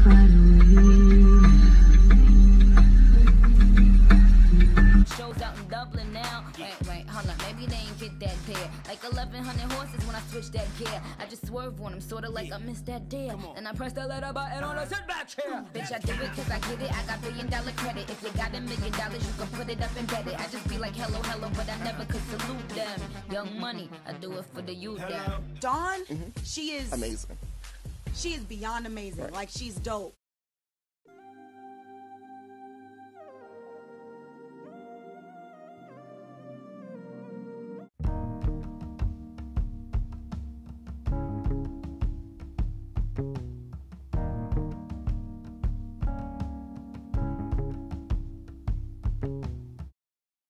Shows out in Dublin now. Wait, wait, hold on. Maybe they ain't get that there. Like 1100 horses when I switch that gear. I just swerve on them, sorta like. I missed that deal. And I press the letter button on a sit back chair. Bitch, I do it cause I get it. I got billion dollar credit. If you got a million dollars, you can put it up and bet it. I just be like, hello, hello, but I never could salute them. Young money, I do it for the youth. Hello. Mm-hmm. She is amazing she is beyond amazing. Like she's dope.